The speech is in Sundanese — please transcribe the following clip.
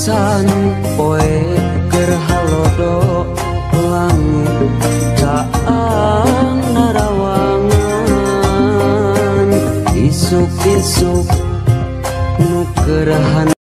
pisan poe keur halodo langit caang narawangan isuk-isuk nu